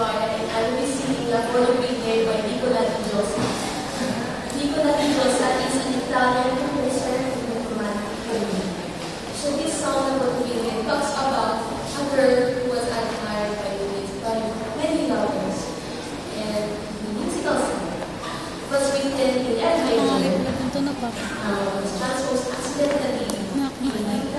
Gloria and I will be singing La Volubile by Nicola Di Giosa. Giosa is an Italian composer and romantic. So this song, La Volubile, talks about a girl who was admired by, by many lovers. And the musical song was written in na pa. uh, was transposed accidentally from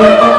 Thank